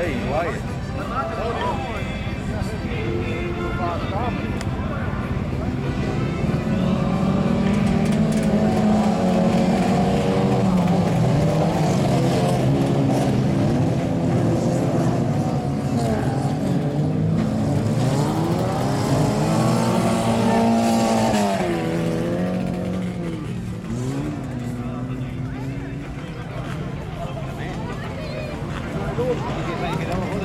tell you, he's Oh, you get back at all.